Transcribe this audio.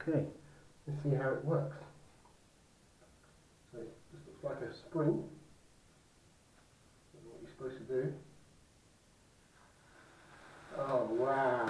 Okay, let's see how it works. So this looks like a spring. what you're supposed to do. Oh wow.